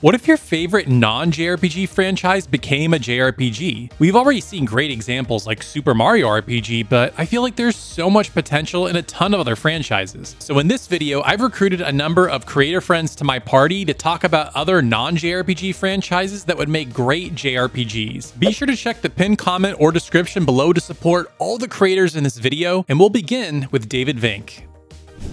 What if your favorite non JRPG franchise became a JRPG? We've already seen great examples like Super Mario RPG, but I feel like there's so much potential in a ton of other franchises. So in this video, I've recruited a number of creator friends to my party to talk about other non JRPG franchises that would make great JRPGs. Be sure to check the pinned comment or description below to support all the creators in this video, and we'll begin with DavidVinc.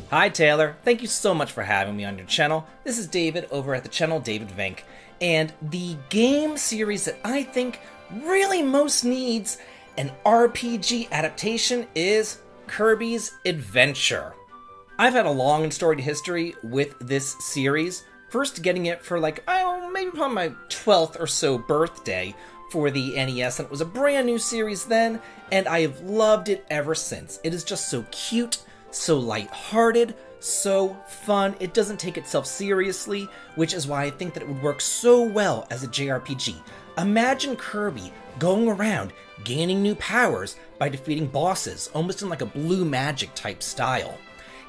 Hi Taylor, thank you so much for having me on your channel. This is David over at the channel DavidVinc, and the game series that I think really most needs an RPG adaptation is Kirby's Adventure. I've had a long and storied history with this series, first getting it for like, oh, maybe upon my 12th or so birthday for the NES, and it was a brand new series then, and I have loved it ever since. It is just so cute so light-hearted, so fun. It doesn't take itself seriously, which is why I think that it would work so well as a JRPG. Imagine Kirby going around gaining new powers by defeating bosses, almost in like a blue magic type style.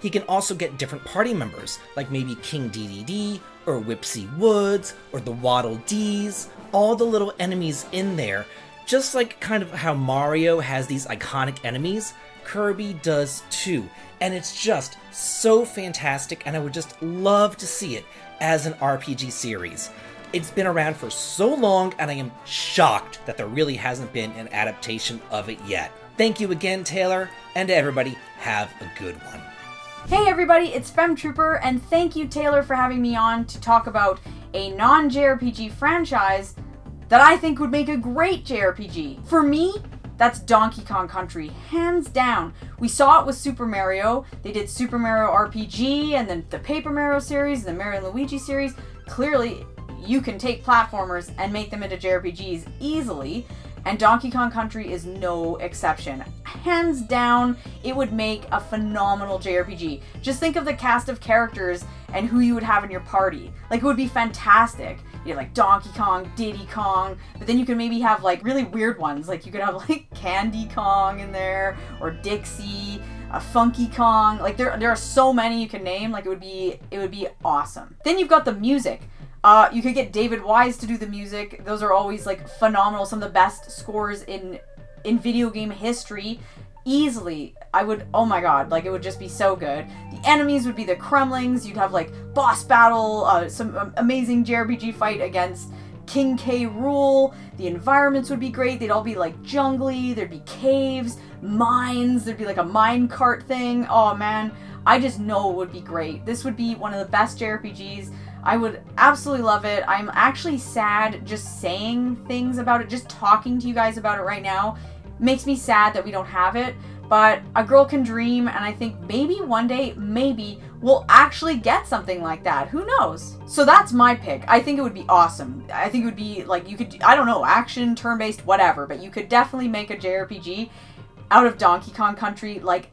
He can also get different party members, like maybe King Dedede, or Whispy Woods, or the Waddle Dees, all the little enemies in there, just like kind of how Mario has these iconic enemies, Kirby does too and it's just so fantastic, and I would just love to see it as an RPG series. It's been around for so long, and I am shocked that there really hasn't been an adaptation of it yet. Thank you again, Taylor, and everybody, have a good one. Hey everybody, it's Femtrooper, and thank you, Taylor, for having me on to talk about a non JRPG franchise that I think would make a great JRPG. For me, that's Donkey Kong Country, hands down. We saw it with Super Mario. They did Super Mario RPG and then the Paper Mario series, the Mario and Luigi series. Clearly, you can take platformers and make them into JRPGs easily, and Donkey Kong Country is no exception. Hands down, it would make a phenomenal JRPG. Just think of the cast of characters and who you would have in your party. Like, it would be fantastic you like Donkey Kong, Diddy Kong, but then you could maybe have like really weird ones. Like you could have like Candy Kong in there, or Dixie, a Funky Kong. Like there, there are so many you can name. Like it would be, it would be awesome. Then you've got the music. Uh, you could get David Wise to do the music. Those are always like phenomenal. Some of the best scores in in video game history. Easily I would oh my god like it would just be so good. The enemies would be the Kremlings you'd have like boss battle uh, some amazing JRPG fight against King K. Rool. the environments would be great. They'd all be like jungly. There'd be caves mines. There'd be like a mine cart thing. Oh man. I just know it would be great. This would be one of the best JRPGs I would absolutely love it. I'm actually sad just saying things about it, just talking to you guys about it right now makes me sad that we don't have it. But a girl can dream, and I think maybe one day, maybe, we'll actually get something like that. Who knows? So that's my pick. I think it would be awesome. I think it would be like you could, I don't know, action, turn based, whatever, but you could definitely make a JRPG out of Donkey Kong Country like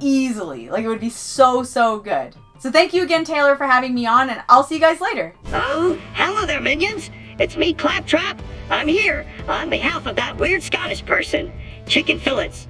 easily. Like it would be so, so good. So thank you again, Taylor, for having me on, and I'll see you guys later. Oh, hello there, minions. It's me, Claptrap. I'm here on behalf of that weird Scottish person chicken fillets.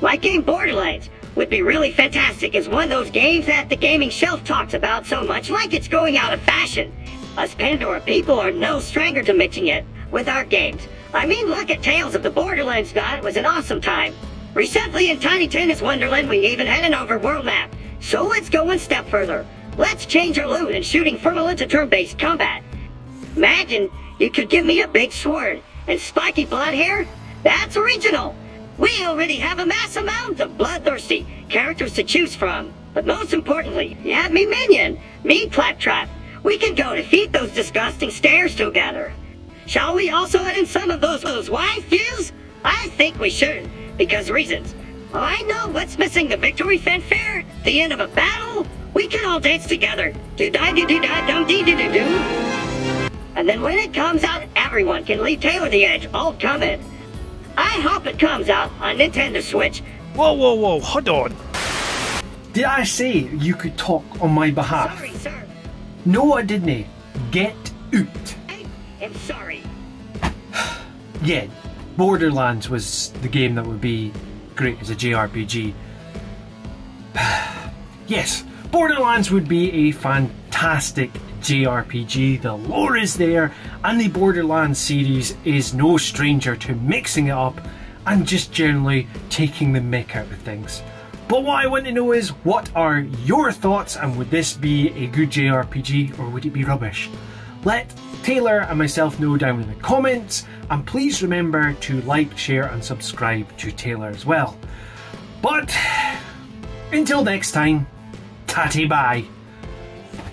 My game Borderlands would be really fantastic as one of those games that the gaming shelf talks about so much like it's going out of fashion. Us Pandora people are no stranger to mixing it with our games. I mean, look at Tales of the Borderlands God, it was an awesome time. Recently in Tiny Tina's Wonderland, we even had an overworld map. So let's go one step further. Let's change our loot and shooting formula to turn-based combat. Imagine you could give me a big sword and spiky blood hair that's original! We already have a mass amount of bloodthirsty characters to choose from. But most importantly, you have me minion, me Claptrap. We can go defeat those disgusting stairs together. Shall we also add in some of those, those waifus? I think we should, because reasons. I know what's missing the victory fanfare, the end of a battle. We can all dance together. Do da do do da dum dee do do do. And then when it comes out, everyone can leave Taylor the Edge all comment. I hope it comes out on Nintendo Switch. Whoa, whoa, whoa, hold on. Did I say you could talk on my behalf? Sorry, sir. No, I didn't. Eh? Get out. I am sorry. yeah, Borderlands was the game that would be great as a JRPG. yes, Borderlands would be a fantastic JRPG, the lore is there, and the Borderlands series is no stranger to mixing it up and just generally taking the mick out of things. But what I want to know is, what are your thoughts and would this be a good JRPG or would it be rubbish? Let Taylor and myself know down in the comments and please remember to like, share and subscribe to Taylor as well. But until next time, tatty bye.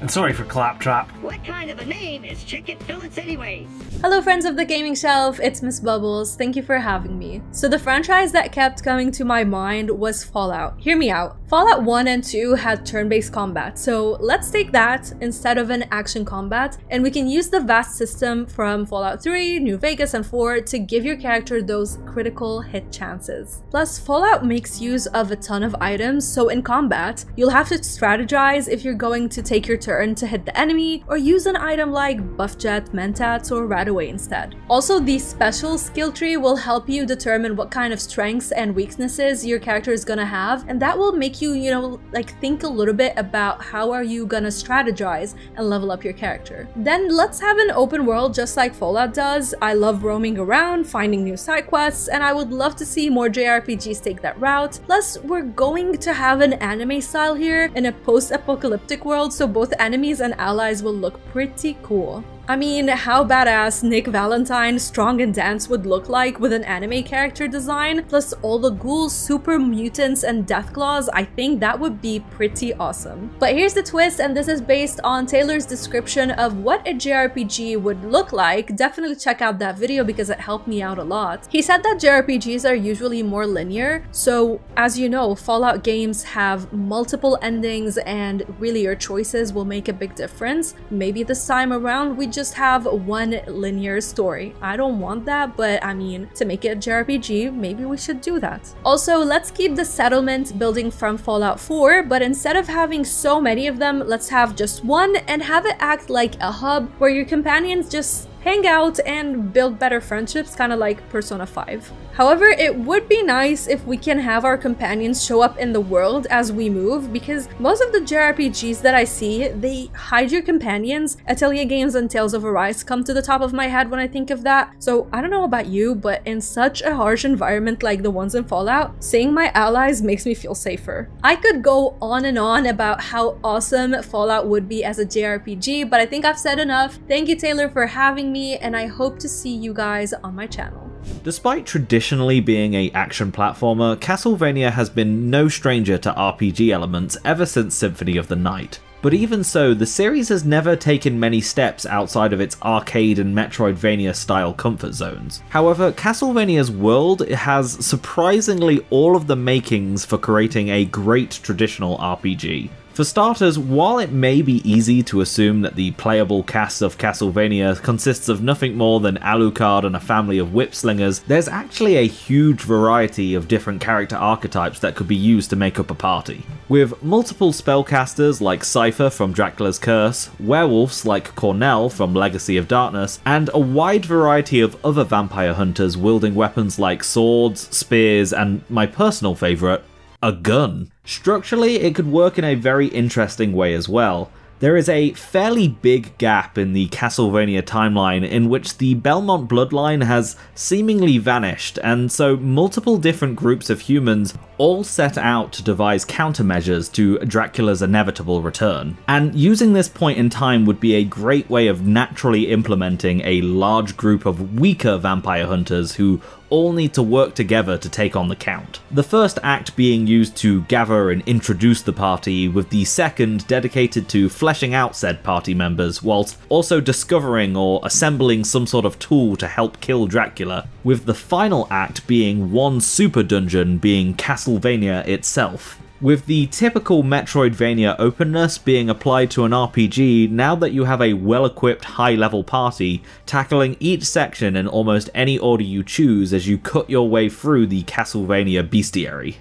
And sorry for Claptrap. What kind of a name is Chicken Fillets anyway? Hello friends of the gaming shelf, it's Miss Bubbles. Thank you for having me. So the franchise that kept coming to my mind was Fallout. Hear me out. Fallout 1 and 2 had turn-based combat, so let's take that instead of an action combat and we can use the VATS system from Fallout 3, New Vegas and 4 to give your character those critical hit chances. Plus Fallout makes use of a ton of items, so in combat, you'll have to strategize if you're going to take your turn to hit the enemy or use an item like Buffjet, Mentats or Radaway instead. Also the special skill tree will help you determine what kind of strengths and weaknesses your character is gonna have and that will make you, you know, like think a little bit about how are you gonna strategize and level up your character. Then let's have an open world just like Fallout does. I love roaming around, finding new side quests, and I would love to see more JRPGs take that route. Plus, we're going to have an anime style here in a post-apocalyptic world, so both enemies and allies will look pretty cool. I mean, how badass Nick Valentine Strong and Danse would look like with an anime character design, plus all the ghouls, super mutants, and deathclaws, I think that would be pretty awesome. But here's the twist, and this is based on Taylor's description of what a JRPG would look like. Definitely check out that video because it helped me out a lot. He said that JRPGs are usually more linear, so as you know, Fallout games have multiple endings and really your choices will make a big difference. Maybe this time around we just have one linear story. I don't want that, but I mean, to make it a JRPG, maybe we should do that. Also, let's keep the settlement building from Fallout 4, but instead of having so many of them, let's have just one and have it act like a hub where your companions just hang out and build better friendships, kind of like Persona 5. However, it would be nice if we can have our companions show up in the world as we move because most of the JRPGs that I see, they hide your companions. Atelier Games and Tales of Arise come to the top of my head when I think of that. So I don't know about you, but in such a harsh environment like the ones in Fallout, seeing my allies makes me feel safer. I could go on and on about how awesome Fallout would be as a JRPG, but I think I've said enough. Thank you Taylor for having me and I hope to see you guys on my channel. Despite traditionally being a action platformer, Castlevania has been no stranger to RPG elements ever since Symphony of the Night. But even so, the series has never taken many steps outside of its arcade and Metroidvania style comfort zones. However, Castlevania's world has surprisingly all of the makings for creating a great traditional RPG. For starters, while it may be easy to assume that the playable cast of Castlevania consists of nothing more than Alucard and a family of whip slingers, there's actually a huge variety of different character archetypes that could be used to make up a party. With multiple spellcasters like Sypha from Dracula's Curse, werewolves like Cornell from Legacy of Darkness, and a wide variety of other vampire hunters wielding weapons like swords, spears, and my personal favourite, a gun. Structurally, it could work in a very interesting way as well. There is a fairly big gap in the Castlevania timeline in which the Belmont bloodline has seemingly vanished, and so multiple different groups of humans all set out to devise countermeasures to Dracula's inevitable return. And using this point in time would be a great way of naturally implementing a large group of weaker vampire hunters who all need to work together to take on the Count. The first act being used to gather and introduce the party, with the second dedicated to fleshing out said party members, whilst also discovering or assembling some sort of tool to help kill Dracula, with the final act being one super dungeon being Castlevania itself. With the typical Metroidvania openness being applied to an RPG, now that you have a well equipped high level party, tackling each section in almost any order you choose as you cut your way through the Castlevania bestiary.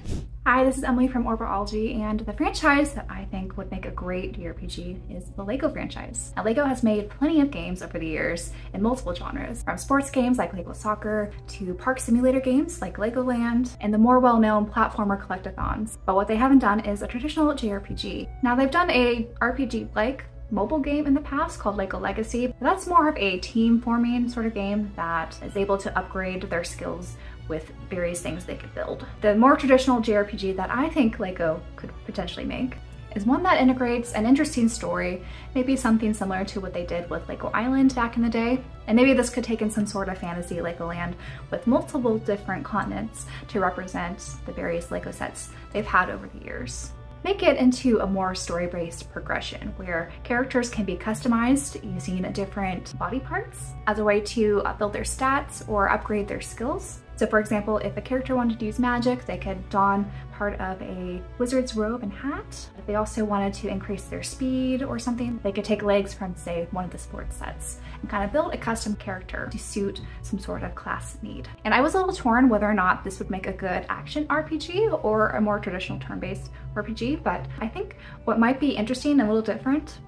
Hi, this is Emily from Orbalology, and the franchise that I think would make a great JRPG is the LEGO franchise. Now, LEGO has made plenty of games over the years in multiple genres, from sports games like LEGO Soccer to park simulator games like Legoland, and the more well-known platformer collectathons. But what they haven't done is a traditional JRPG. Now, they've done a RPG-like mobile game in the past called Lego Legacy. That's more of a team forming sort of game that is able to upgrade their skills with various things they could build. The more traditional JRPG that I think Lego could potentially make is one that integrates an interesting story, maybe something similar to what they did with Lego Island back in the day. And maybe this could take in some sort of fantasy Legoland with multiple different continents to represent the various Lego sets they've had over the years make it into a more story-based progression where characters can be customized using different body parts as a way to build their stats or upgrade their skills. So for example, if a character wanted to use magic, they could don part of a wizard's robe and hat. If they also wanted to increase their speed or something, they could take legs from say one of the sports sets and kind of build a custom character to suit some sort of class need. And I was a little torn whether or not this would make a good action RPG or a more traditional turn-based RPG, but I think what might be interesting and a little different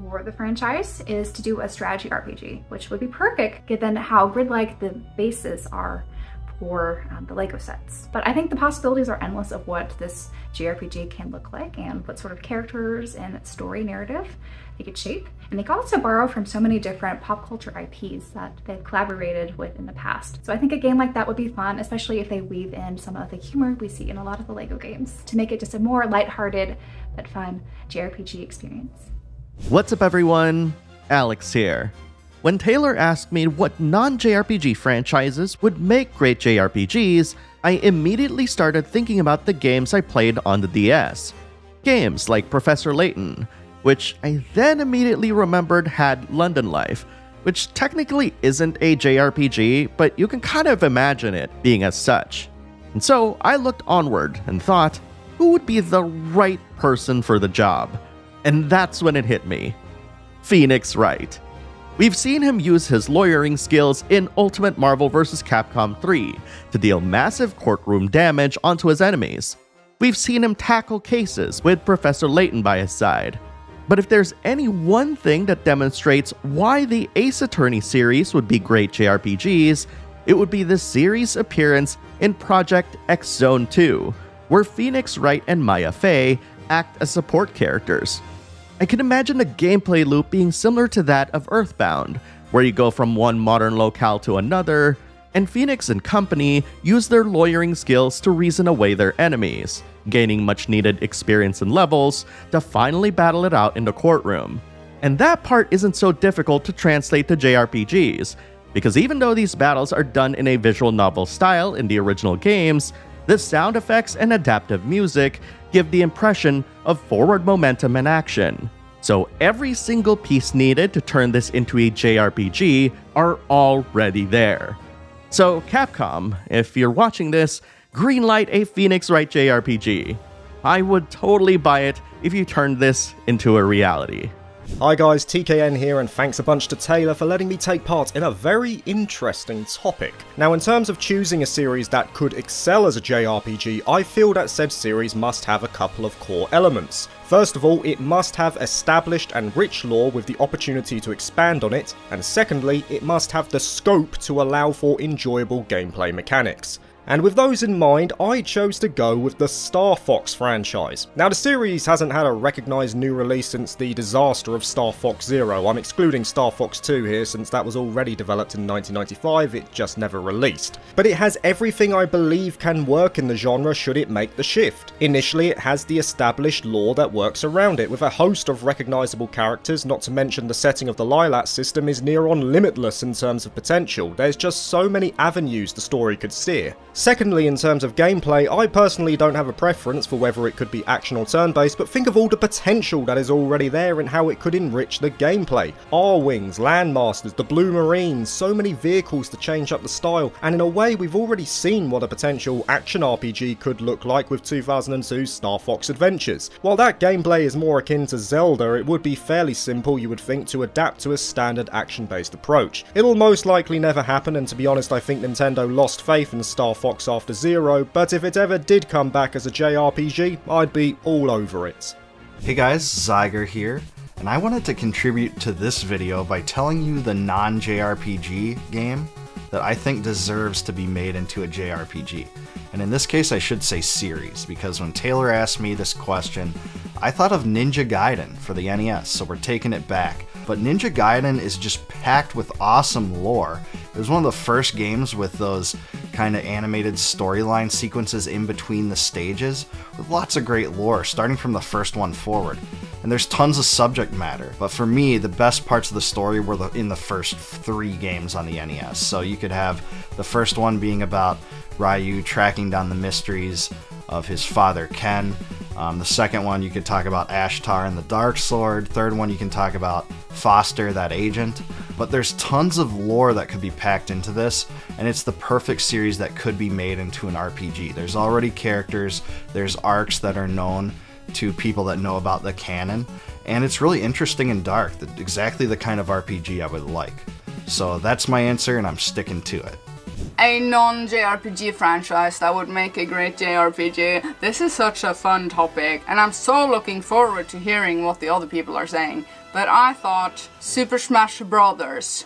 for the franchise is to do a strategy RPG, which would be perfect given how grid-like the bases are for um, the Lego sets. But I think the possibilities are endless of what this JRPG can look like and what sort of characters and story narrative they could shape. And they could also borrow from so many different pop culture IPs that they've collaborated with in the past. So I think a game like that would be fun, especially if they weave in some of the humor we see in a lot of the Lego games to make it just a more lighthearted but fun JRPG experience. What's up everyone? Alex here. When Taylor asked me what non JRPG franchises would make great JRPGs, I immediately started thinking about the games I played on the DS. Games like Professor Layton, which I then immediately remembered had London Life, which technically isn't a JRPG, but you can kind of imagine it being as such. And so I looked onward and thought, who would be the right person for the job? And that's when it hit me Phoenix Wright. We've seen him use his lawyering skills in Ultimate Marvel vs. Capcom 3 to deal massive courtroom damage onto his enemies. We've seen him tackle cases with Professor Layton by his side. But if there's any one thing that demonstrates why the Ace Attorney series would be great JRPGs, it would be the series' appearance in Project X Zone 2, where Phoenix Wright and Maya Fey act as support characters. I can imagine the gameplay loop being similar to that of Earthbound, where you go from one modern locale to another, and Phoenix and company use their lawyering skills to reason away their enemies, gaining much needed experience and levels to finally battle it out in the courtroom. And that part isn't so difficult to translate to JRPGs, because even though these battles are done in a visual novel style in the original games, the sound effects and adaptive music give the impression of forward momentum and action. So every single piece needed to turn this into a JRPG are already there. So Capcom, if you're watching this, greenlight a Phoenix Wright JRPG. I would totally buy it if you turned this into a reality. Hi guys, TKN here and thanks a bunch to Taylor for letting me take part in a very interesting topic. Now in terms of choosing a series that could excel as a JRPG, I feel that said series must have a couple of core elements. First of all, it must have established and rich lore with the opportunity to expand on it, and secondly, it must have the scope to allow for enjoyable gameplay mechanics. And with those in mind, I chose to go with the Star Fox franchise. Now the series hasn't had a recognised new release since the disaster of Star Fox Zero. I'm excluding Star Fox 2 here since that was already developed in 1995, it just never released. But it has everything I believe can work in the genre should it make the shift. Initially it has the established lore that works around it, with a host of recognisable characters, not to mention the setting of the Lylat system is near on limitless in terms of potential. There's just so many avenues the story could steer. Secondly, in terms of gameplay, I personally don't have a preference for whether it could be action or turn-based, but think of all the potential that is already there and how it could enrich the gameplay. Arwings, Landmasters, the Blue Marines, so many vehicles to change up the style, and in a way we've already seen what a potential action RPG could look like with 2002's Star Fox Adventures. While that gameplay is more akin to Zelda, it would be fairly simple you would think to adapt to a standard action-based approach. It'll most likely never happen, and to be honest I think Nintendo lost faith in Star Fox after Zero, but if it ever did come back as a JRPG, I'd be all over it. Hey guys, Xygor here, and I wanted to contribute to this video by telling you the non-JRPG game that I think deserves to be made into a JRPG. And in this case, I should say series, because when Taylor asked me this question, I thought of Ninja Gaiden for the NES, so we're taking it back. But Ninja Gaiden is just packed with awesome lore. It was one of the first games with those kind of animated storyline sequences in between the stages, with lots of great lore, starting from the first one forward. And there's tons of subject matter, but for me, the best parts of the story were the, in the first three games on the NES. So you could have the first one being about Ryu tracking down the mysteries of his father Ken. Um, the second one, you could talk about Ashtar and the Dark Sword. Third one, you can talk about Foster, that agent. But there's tons of lore that could be packed into this, and it's the perfect series that could be made into an RPG. There's already characters, there's arcs that are known to people that know about the canon, and it's really interesting and dark. Exactly the kind of RPG I would like. So that's my answer, and I'm sticking to it a non-JRPG franchise that would make a great JRPG. This is such a fun topic and I'm so looking forward to hearing what the other people are saying. But I thought Super Smash Brothers.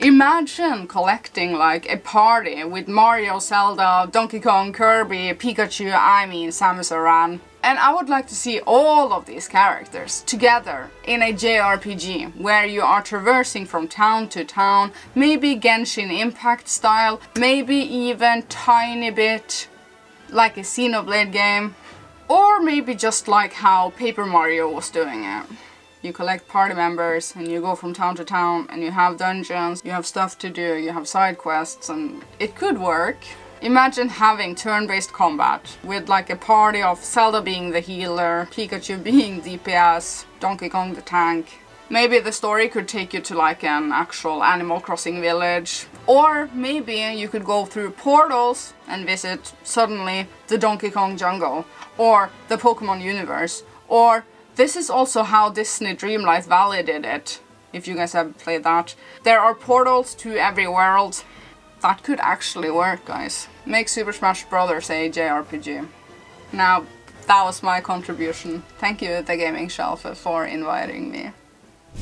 Imagine collecting like a party with Mario, Zelda, Donkey Kong, Kirby, Pikachu, I mean Samus Aran. And I would like to see all of these characters together in a JRPG where you are traversing from town to town, maybe Genshin Impact style, maybe even tiny bit like a Xenoblade game, or maybe just like how Paper Mario was doing it. You collect party members and you go from town to town and you have dungeons, you have stuff to do, you have side quests and it could work. Imagine having turn-based combat with like a party of Zelda being the healer, Pikachu being DPS, Donkey Kong the tank. Maybe the story could take you to like an actual Animal Crossing village. Or maybe you could go through portals and visit suddenly the Donkey Kong jungle or the Pokemon universe. Or this is also how Disney Dreamlight Valley did it, if you guys have played that. There are portals to every world that could actually work, guys. Make Super Smash Bros. a JRPG. Now, that was my contribution. Thank you, The Gaming Shelf, for inviting me.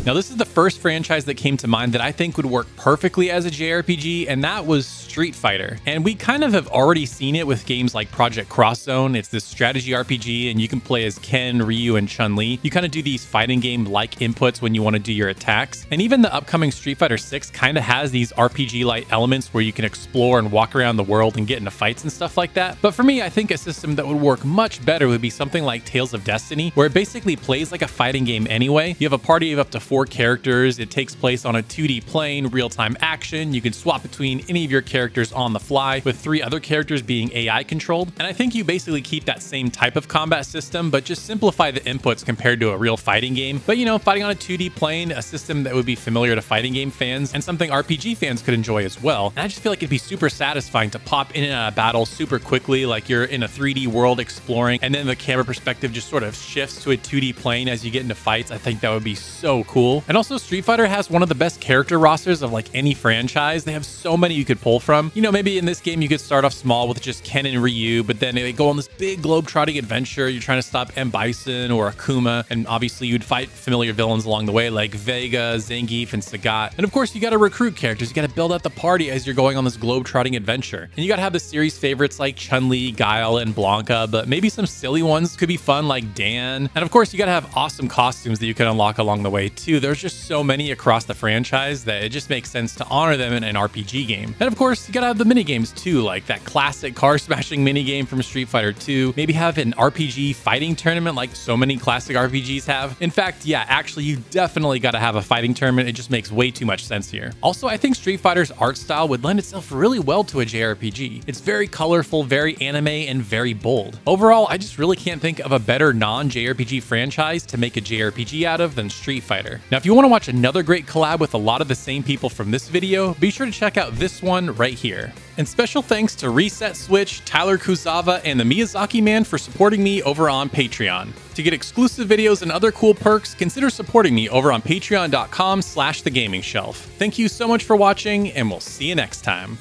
Now, this is the first franchise that came to mind that I think would work perfectly as a JRPG, and that was Street Fighter. And we kind of have already seen it with games like Project X Zone. It's this strategy RPG, and you can play as Ken, Ryu, and Chun Li. You kind of do these fighting game like inputs when you want to do your attacks. And even the upcoming Street Fighter 6 kind of has these RPG like elements where you can explore and walk around the world and get into fights and stuff like that. But for me, I think a system that would work much better would be something like Tales of Destiny, where it basically plays like a fighting game anyway. You have a party of up to four characters. It takes place on a 2D plane, real-time action. You can swap between any of your characters on the fly, with three other characters being AI controlled. And I think you basically keep that same type of combat system, but just simplify the inputs compared to a real fighting game. But you know, fighting on a 2D plane, a system that would be familiar to fighting game fans, and something RPG fans could enjoy as well. And I just feel like it'd be super satisfying to pop in and out of battle super quickly, like you're in a 3D world exploring, and then the camera perspective just sort of shifts to a 2D plane as you get into fights. I think that would be so cool. And also Street Fighter has one of the best character rosters of like any franchise. They have so many you could pull from. You know, maybe in this game you could start off small with just Ken and Ryu, but then they go on this big globe-trotting adventure. You're trying to stop M. Bison or Akuma, and obviously you'd fight familiar villains along the way like Vega, Zangief, and Sagat. And of course, you got to recruit characters. You got to build out the party as you're going on this globe-trotting adventure. And you got to have the series favorites like Chun-Li, Guile, and Blanka, but maybe some silly ones could be fun like Dan. And of course, you got to have awesome costumes that you can unlock along the way too. There's just so many across the franchise that it just makes sense to honor them in an RPG game. And of course, you gotta have the mini games too, like that classic car smashing mini game from Street Fighter 2. Maybe have an RPG fighting tournament like so many classic RPGs have. In fact, yeah, actually, you definitely gotta have a fighting tournament. It just makes way too much sense here. Also, I think Street Fighter's art style would lend itself really well to a JRPG. It's very colorful, very anime, and very bold. Overall, I just really can't think of a better non-JRPG franchise to make a JRPG out of than Street Fighter. Now, if you want to watch another great collab with a lot of the same people from this video, be sure to check out this one right here. And special thanks to Reset Switch, Tyler Kuzawa, and the Miyazaki Man for supporting me over on Patreon. To get exclusive videos and other cool perks, consider supporting me over on patreon.com slash thegamingshelf. Thank you so much for watching, and we'll see you next time.